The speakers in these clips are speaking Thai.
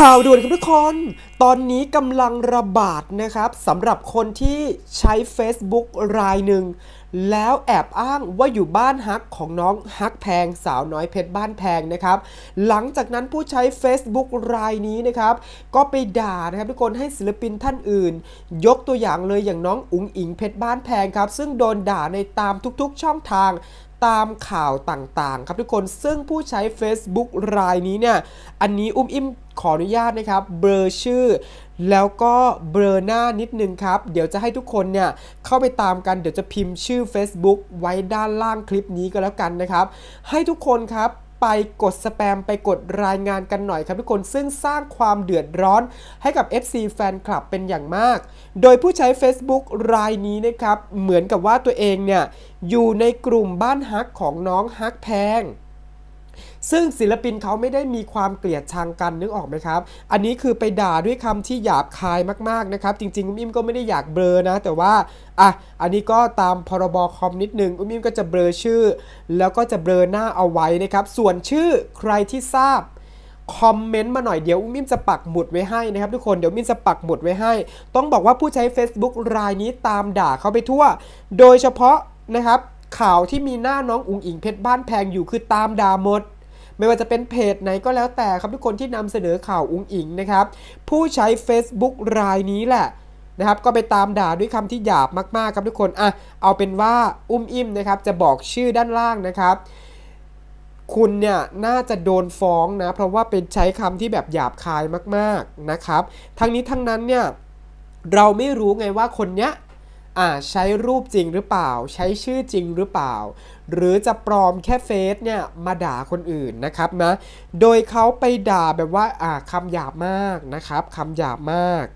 ข่าวด่วนครับทุกคน ตอนนี้กำลังระบาดนะครับสำหรับคนที่ใช้ Facebook รายหนึ่ง แล้วแอบอ้างว่าอยู่บ้านฮักของน้องฮักแพงสาวน้อยเพชรบ้านแพงนะครับ หลังจากนั้นผู้ใช้ Facebook รายนี้นะครับ ก็ไปด่านะครับทุกคนให้ศิลปินท่านอื่น ยกตัวอย่างเลยอย่างน้องอุ๋งอิงเพชรบ้านแพงครับ ซึ่งโดนด่าในตามทุกๆช่องทาง ตามข่าวต่างๆ ครับทุกคนซึ่งผู้ใช้ Facebook รายนี้เนี่ย อันนี้อุ้มอิ่มขออนุญาตนะครับ เบลอชื่อ แล้วก็เบลอหน้านิดนึงครับ เดี๋ยวจะให้ทุกคนเนี่ย เข้าไปตามกันเดี๋ยวจะพิมพ์ชื่อ Facebook ไว้ด้านล่างคลิปนี้ก็แล้วกันนะครับ ให้ทุกคนครับ ไปกดสแปมไปกดรายงานกันหน่อยครับทุกคนซึ่งสร้างความเดือดร้อนให้กับ FC แฟนคลับเป็นอย่างมาก โดยผู้ใช้ Facebook รายนี้นะครับ เหมือนกับว่าตัวเองเนี่ย อยู่ในกลุ่มบ้านฮักของน้องฮักแพง ซึ่งศิลปินเขาไม่ได้มีความเกลียดชังกันนึกออกไหมครับ อันนี้คือไปด่าด้วยคำที่หยาบคายมากๆนะครับจริงๆอุ้มอิมก็ไม่ได้อยากเบลอนะ แต่ว่าอะอันนี้ก็ตามพรบคอมนิดนึงอุ้มอิมก็จะเบลอชื่อ แล้วก็จะเบลอหน้าเอาไว้นะครับส่วนชื่อใครที่ทราบคอมเมนต์มาหน่อยเดี๋ยวอุ้มอิมจะปักหมุดไว้ให้นะครับทุกคนเดี๋ยวอุ้มอิมจะปักหมุดไว้ให้ ต้องบอกว่าผู้ใช้ Facebook รายนี้ตามด่าเขาไปทั่ว โดยเฉพาะนะครับข่าวที่มีหน้าน้องอุ๋งอิงเพชรบ้านแพงอยู่คือตามด่าหมด ไม่ว่าจะเป็นเพจไหนก็แล้วแต่ครับทุกคนที่นำเสนอข่าวอุ๋งอิงนะครับ ผู้ใช้ Facebook รายนี้แหละนะครับก็ไปตามด่าด้วยคำที่หยาบมากๆครับทุกคนอะเอาเป็นว่าอุ้มอิ่มนะครับจะบอกชื่อด้านล่างนะครับคุณเนี่ยน่าจะโดนฟ้องนะเพราะว่าเป็นใช้คำที่แบบหยาบคายมากๆนะครับ ทั้งนี้ทั้งนั้นเนี่ยเราไม่รู้ไงว่าคนเนี้ย อ่าใช้รูปจริงหรือเปล่า ใช้ชื่อจริงหรือเปล่า หรือจะปลอมแค่เฟซเนี่ยมาด่าคนอื่นนะครับนะ โดยเขาไปด่าแบบว่าอ่าคำหยาบมากนะครับคำหยาบมาก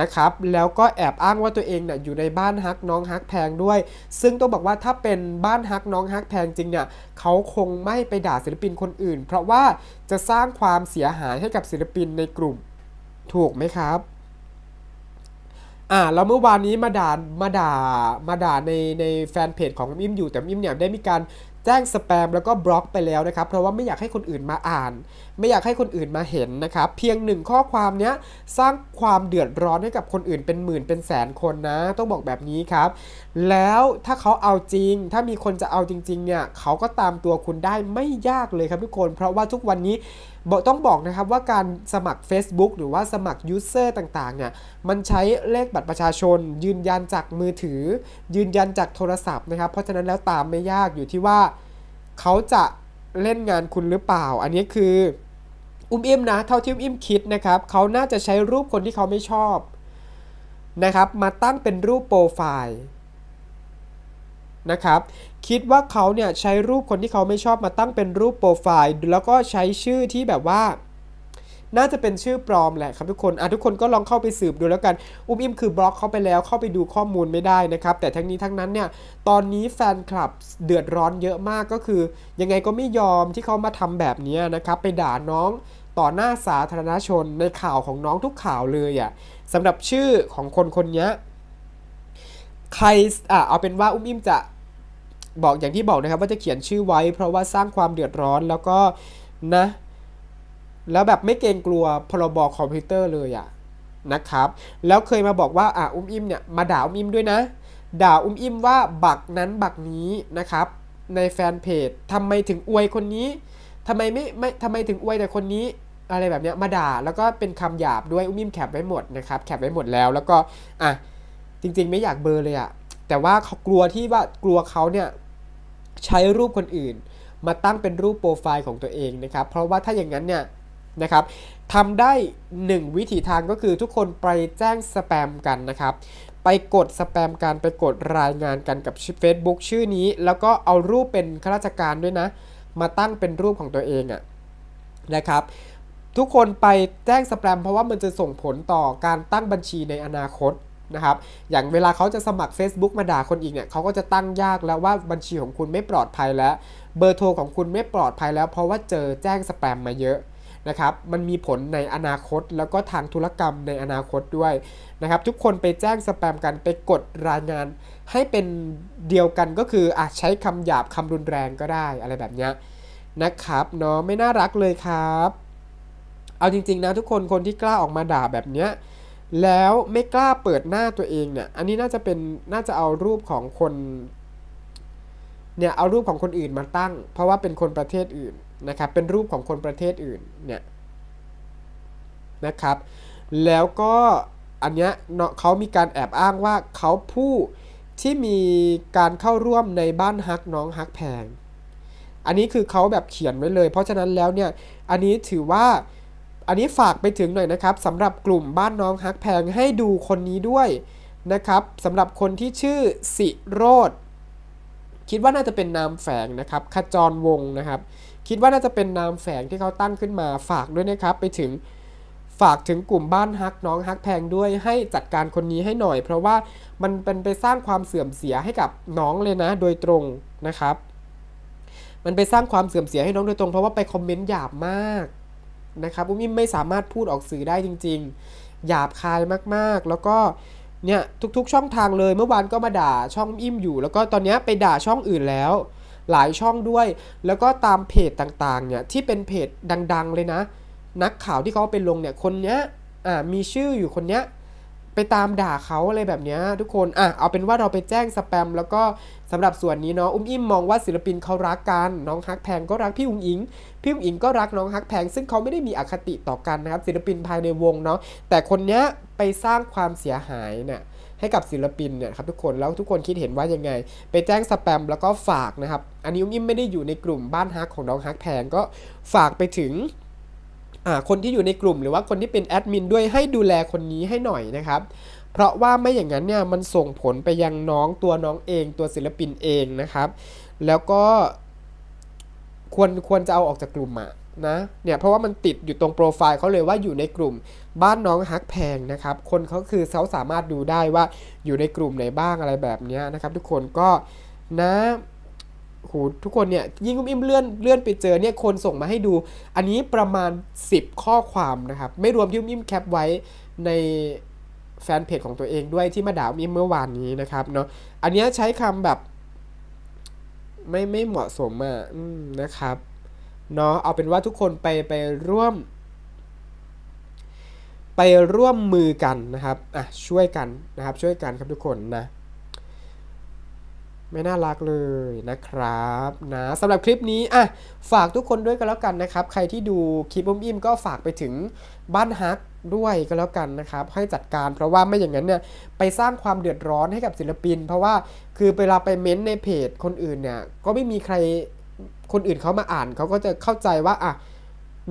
นะครับแล้วก็แอบอ้างว่าตัวเองเนี่ยอยู่ในบ้านฮักน้องฮักแพงด้วย ซึ่งต้องบอกว่าถ้าเป็นบ้านฮักน้องฮักแพงจริงเนี่ยเขาคงไม่ไปด่าศิลปินคนอื่น เพราะว่าจะสร้างความเสียหายให้กับศิลปินในกลุ่มถูกไหมครับ อ่าแล้วเมื่อวานนี้มาด่ามาด่ามาด่าในในแฟนเพจของอิมอยู่แต่อิมเนี่ยได้มีการแจ้งสแปมแล้วก็บล็อกไปแล้วนะครับ เพราะว่าไม่อยากให้คนอื่นมาอ่าน ไม่อยากให้คนอื่นมาเห็นนะครับ เพียงหนึ่งข้อความเนี้ยสร้างความเดือดร้อนให้กับคนอื่นเป็นหมื่นเป็นแสนคนนะ ต้องบอกแบบนี้ครับ แล้วถ้าเขาเอาจริง ถ้ามีคนจะเอาจริงๆเนี่ยเขาก็ตามตัวคุณได้ไม่ยากเลยครับทุกคน เพราะว่าทุกวันนี้ ต้องบอกนะครับว่าการสมัคร Facebook หรือว่าสมัคร User ต่างๆเนี่ยมันใช้เลขบัตรประชาชน ยืนยันจากมือถือ ยืนยันจากโทรศัพท์นะครับ เพราะฉะนั้นแล้วตามไม่ยากอยู่ที่ว่า เขาจะเล่นงานคุณหรือเปล่า อันนี้คืออุ้มอิ่มนะเท่าที่อุ้มอิ่มคิดนะครับเขาน่าจะใช้รูปคนที่เขาไม่ชอบนะครับมาตั้งเป็นรูปโปรไฟล์ นะครับ คิดว่าเขาเนี่ยใช้รูปคนที่เขาไม่ชอบมาตั้งเป็นรูปโปรไฟล์ แล้วก็ใช้ชื่อที่แบบว่า น่าจะเป็นชื่อปลอมแหละครับทุกคนอะทุกคนก็ลองเข้าไปสืบดูแล้วกัน อุ้มอิมคือบล็อกเขาไปแล้วเข้าไปดูข้อมูลไม่ได้นะครับ แต่ทั้งนี้ทั้งนั้นเนี่ย ตอนนี้แฟนคลับเดือดร้อนเยอะมากก็คือ ยังไงก็ไม่ยอมที่เขามาทำแบบนี้นะครับ ไปด่าน้องต่อหน้าสาธารณชนในข่าวของน้องทุกข่าวเลยอะสำหรับชื่อของคนคนนี้ใครอะเอาเป็นว่าอุ้มอิ่มจะ บอกอย่างที่บอกนะครับว่าจะเขียนชื่อไว้ เพราะว่าสร้างความเดือดร้อนแล้วก็นะ แล้วแบบไม่เกรงกลัวพรบคอมพิวเตอร์เลยอะนะครับ แล้วเคยมาบอกว่าอะอุ้มอิ่มเนี่ยมาด่าอุ้มอิ่มด้วยนะ ด่าอุ้มอิ่มว่าบักนั้นบักนี้นะครับ ในแฟนเพจทำไมถึงอวยคนนี้ทำไมไม่ไม่ทำไมถึงอวยแต่คนนี้อะไรแบบเนี้ยมาด่าแล้วก็เป็นคำหยาบด้วยอุ้มอิ่มแคปไว้หมดนะครับแคปไว้หมดแล้วแล้วก็อะจริงๆไม่อยากเบลอเลยอะแต่ว่าเขากลัวที่ว่ากลัวเขาเนี่ย ใช้รูปคนอื่น มาตั้งเป็นรูปโปรไฟล์ของตัวเองนะครับ เพราะว่าถ้าอย่างนั้นเนี่ยนะครับทำได้ 1 วิธีทางก็คือทุกคนไปแจ้งสแปมกันนะครับ ไปกดสแปมกันไปกดรายงานกันกับ Facebook ชื่อนี้ แล้วก็เอารูปเป็นข้าราชการด้วยนะ มาตั้งเป็นรูปของตัวเองอะนะครับ ทุกคนไปแจ้งสแปมเพราะว่ามันจะส่งผลต่อการตั้งบัญชีในอนาคต นะครับอย่างเวลาเขาจะสมัคร Facebook มาด่าคนอีกเนี่ยเขาก็จะตั้งยากแล้วว่าบัญชีของคุณไม่ปลอดภัยแล้ว เบอร์โทรของคุณไม่ปลอดภัยแล้ว เพราะว่าเจอแจ้งสแปมมาเยอะนะครับมันมีผลในอนาคตแล้วก็ทางธุรกรรมในอนาคตด้วยนะครับทุกคนไปแจ้งสแปมกันไปกดรายงาน ให้เป็นเดียวกันก็คืออะใช้คำหยาบคำรุนแรงก็ได้อะไรแบบนี้นะครับเนาะไม่น่ารักเลยครับ เอาจริงๆนะทุกคนคนที่กล้าออกมาด่าแบบเนี้ย แล้วไม่กล้าเปิดหน้าตัวเองเนี่ย อันนี้น่าจะเป็นน่าจะเอารูปของคนเนี่ยเอารูปของคนอื่นมาตั้ง เพราะว่าเป็นคนประเทศอื่นนะครับ เป็นรูปของคนประเทศอื่นเนี่ยนะครับ แล้วก็อันเนี้ยเนาะเขามีการแอบอ้างว่าเขาผู้ที่มีการเข้าร่วมในบ้านฮักน้องฮักแพง อันนี้คือเขาแบบเขียนไว้เลย เพราะฉะนั้นแล้วเนี่ย อันนี้ถือว่า อันนี้ฝากไปถึงหน่อยนะครับสำหรับกลุ่มบ้านน้องฮักแพงให้ดูคนนี้ด้วยนะครับสำหรับคนที่ชื่อสิโรดคิดว่าน่าจะเป็นนามแฝงนะครับขจรวงนะครับ คิดว่าน่าจะเป็นนามแฝงที่เขาตั้งขึ้นมาฝากด้วยนะครับ ไปถึงฝากถึงกลุ่มบ้านฮักน้องฮักแพงด้วยให้จัดการคนนี้ให้หน่อย เพราะว่ามันเป็นไปสร้างความเสื่อมเสียให้กับน้องเลยนะ โดยตรงนะครับ มันไปสร้างความเสื่อมเสียให้น้องโดยตรงเพราะว่าไปคอมเมนต์หยาบมาก นะครับอุ้มอิ่มไม่สามารถพูดออกสื่อได้จริง ๆ หยาบคายมากๆ แล้วก็เนี่ยทุกๆ ช่องทางเลยเมื่อวานก็มาด่าช่องอิ่มอยู่ แล้วก็ตอนนี้ไปด่าช่องอื่นแล้ว หลายช่องด้วย แล้วก็ตามเพจต่างๆเนี่ยที่เป็นเพจดัง ๆ เลยนะ นักข่าวที่เขาไปลงเนี่ยคนเนี้ยอ่ามีชื่ออยู่คนเนี้ย ไปตามด่าเขาอะไรแบบนี้ทุกคน อะ เอาเป็นว่าเราไปแจ้งสแปม แล้วก็สำหรับส่วนนี้เนาะ อุ้มอิ่มมองว่าศิลปินเขารักกัน น้องฮักแพงก็รักพี่อุ้งอิง พี่อุ้งอิงก็รักน้องฮักแพง ซึ่งเขาไม่ได้มีอคติต่อกันนะครับ ศิลปินภายในวงเนาะ แต่คนเนี้ยไปสร้างความเสียหายเนี่ยให้กับศิลปินเนี่ยครับทุกคน แล้วทุกคนคิดเห็นว่ายังไง ไปแจ้งสแปมแล้วก็ฝากนะครับ อันนี้อุ้มอิ่มไม่ได้อยู่ในกลุ่มบ้านฮักของน้องฮักแพงก็ฝากไปถึง คนที่อยู่ในกลุ่มหรือว่าคนที่เป็นแอดมินด้วยให้ดูแลคนนี้ให้หน่อยนะครับ เพราะว่าไม่อย่างนั้นเนี่ยมันส่งผลไปยังน้องตัวน้องเองตัวศิลปินเองนะครับ แล้วก็ควรควรจะเอาออกจากกลุ่มอะนะเนี่ยเพราะว่ามันติดอยู่ตรงโปรไฟล์เขาเลยว่าอยู่ในกลุ่มบ้านน้องฮักแพงนะครับ คนเขาคือเขาสามารถดูได้ว่าอยู่ในกลุ่มไหนบ้างอะไรแบบนี้นะครับ ทุกคนก็นะ โหทุกคนเนี่ยยิ่งอิ่มเลื่อนเลื่อนไปเจอเนี่ยคนส่งมาให้ดู อันนี้ประมาณ 10 ข้อความนะครับ ไม่รวมที่อิ่มแคปไว้ในแฟนเพจของตัวเองด้วยที่มาด่าอิ่มเมื่อวานนี้นะครับเนาะอันนี้ใช้คำแบบไม่ไม่เหมาะสมอะนะครับเนาะเอาเป็นว่าทุกคนไปไปร่วม ไปร่วมมือกันนะครับอะช่วยกันนะครับ ช่วยกันครับทุกคนนะ ไม่น่ารักเลยนะครับนะสำหรับคลิปนี้อะฝากทุกคนด้วยกันแล้วกันนะครับ ใครที่ดูคลิปอุ้มอิ่มก็ฝากไปถึงบ้านฮักด้วยก็แล้วกันนะครับ ให้จัดการเพราะว่าไม่อย่างนั้นเนี่ยไปสร้างความเดือดร้อนให้กับศิลปิน เพราะว่าคือเวลาไปเม้นในเพจคนอื่นเนี่ยก็ไม่มีใครคนอื่นเขามาอ่านเขาก็จะเข้าใจว่าอะ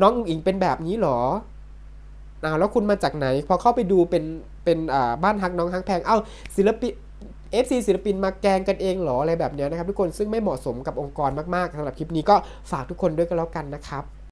น้องอุ๋งอิงเป็นแบบนี้หรออ่าแล้วคุณมาจากไหน พอเข้าไปดูเป็นเป็นอ่าบ้านฮักน้องฮักแพงเอ้าศิลปิน FC ศิลปินมาแกงกันเองหรออะไรแบบนี้นะครับทุกคนซึ่งไม่เหมาะสมกับองค์กรมากๆสำหรับคลิปนี้ก็ฝากทุกคนด้วยกันแล้วกันนะครับ